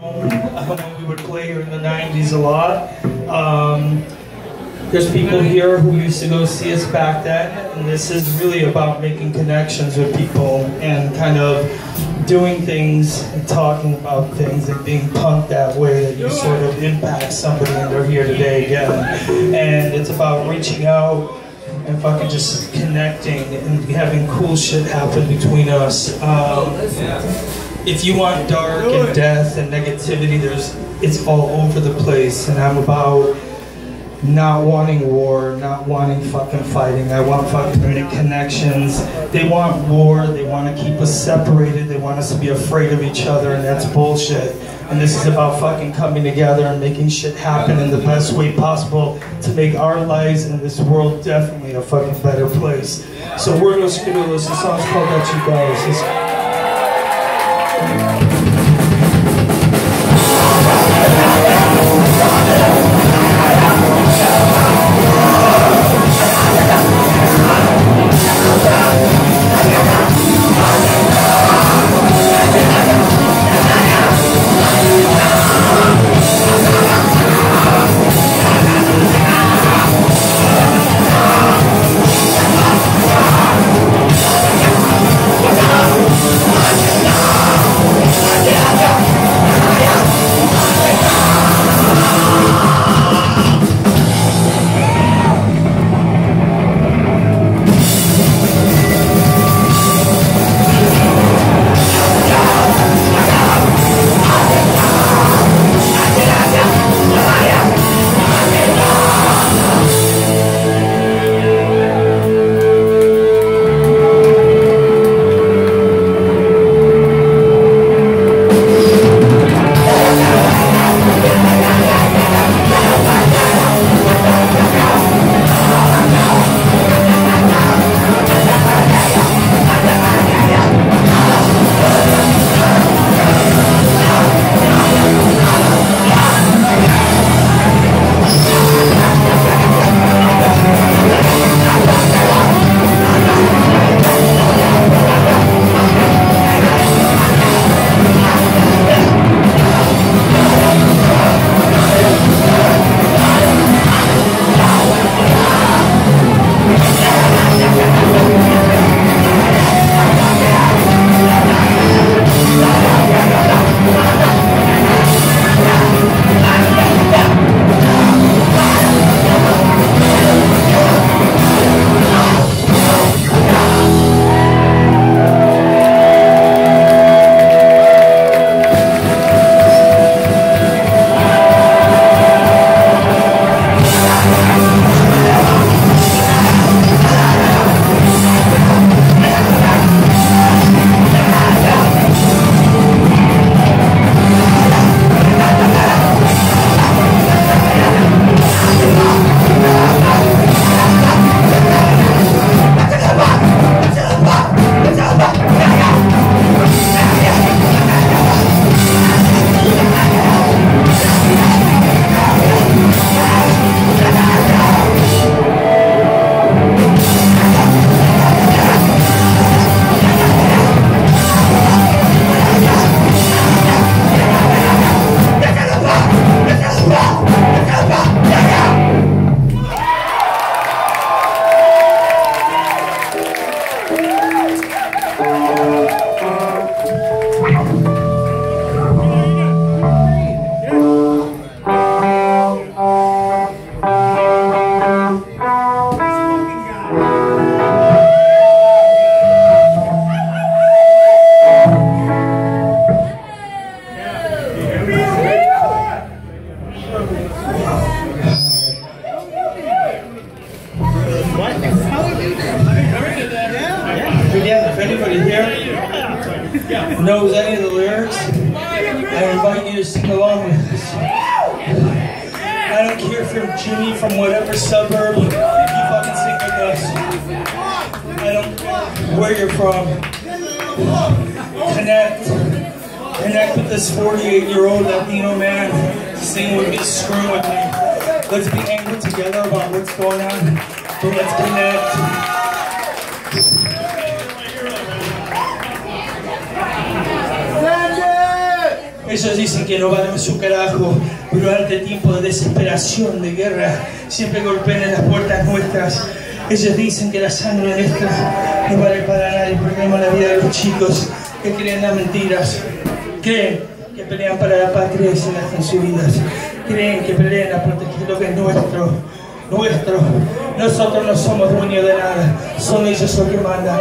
when we would play here in the 90s a lot. Um, there's people here who used to go see us back then, and this is really about making connections with people and kind of doing things and talking about things and being punked that way that you sort of impact somebody and they're here today again. And it's about reaching out and fucking just connecting and having cool shit happen between us. Um, if you want dark and death and negativity, there's it's all over the place, and I'm about not wanting war, not wanting fucking fighting. I want fucking connections. They want war. They want to keep us separated. They want us to be afraid of each other, and that's bullshit. And this is about fucking coming together and making shit happen in the best way possible to make our lives and this world definitely a fucking better place. So we're gonna Skidulus. The song's called That You Guys. If you're Jimmy from whatever suburb, you fucking sing with us. I don't where you're from. Connect. Connect with this 48 year old Latino man. Sing with me, scream with me. Let's be angry together about what's going on, but let's connect. Ellos dicen que no valemos su carajo, pero ante tiempo de desesperación, de guerra, siempre golpean en las puertas nuestras. Ellos dicen que la sangre nuestra no vale para nadie, perdemos la vida de los chicos que creen las mentiras. Creen que pelean para la patria y se gastan sus vidas. Creen que pelean a proteger lo que es nuestro, nuestro. Nosotros no somos dueños de nada, son ellos los que mandan.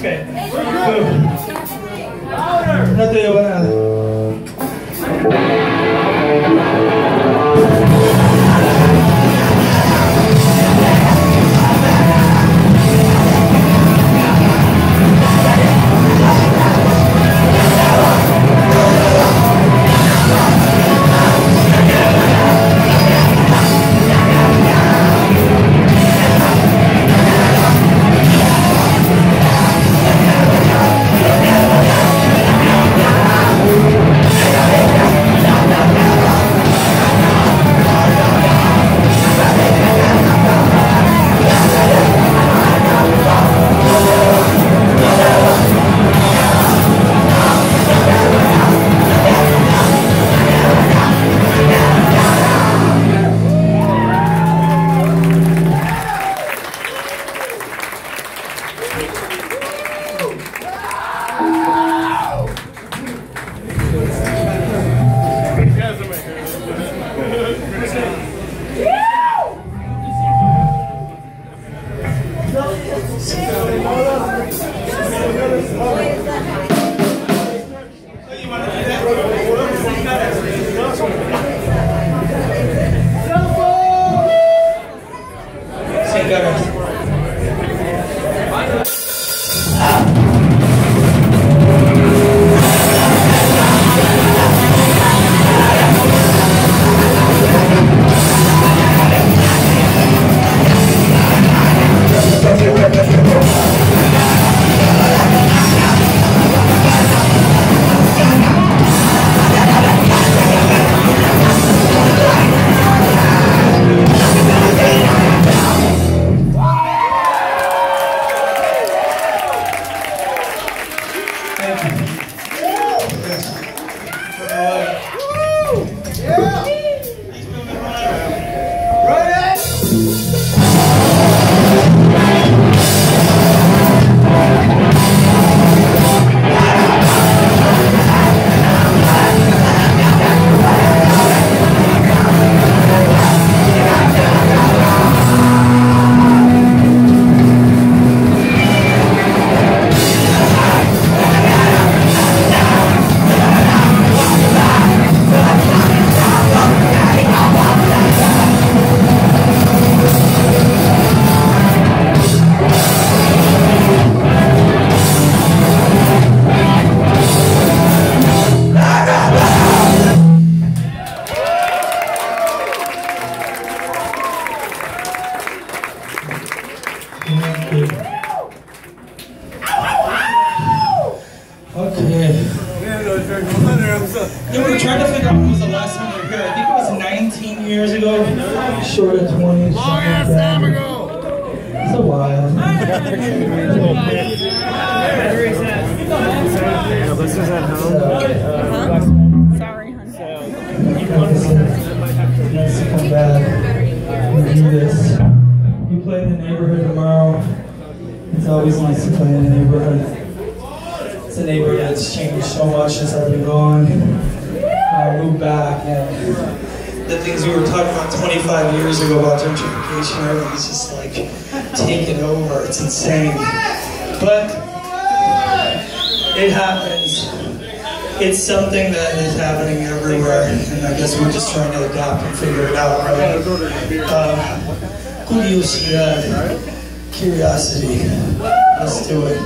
Okay. Boom. No te digo nada. Time ago. It's a while. This is at home. Sorry, honey. Nice to come back and do this. You play in the neighborhood tomorrow. It's always nice to play in the neighborhood. It's a neighborhood that's changed so much since I've been gone. I moved back and the things we were talking about 25 years ago about gentrification, everything's just like taken over. It's insane. But it happens. It's something that is happening everywhere, and I guess we're just trying to adapt and figure it out. Right? Uh, curiosidad, curiosity. Let's do it.